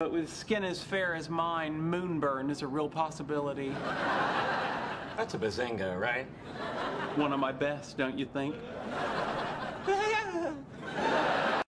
But with skin as fair as mine, moonburn is a real possibility. That's a bazinga, right? One of my best, don't you think?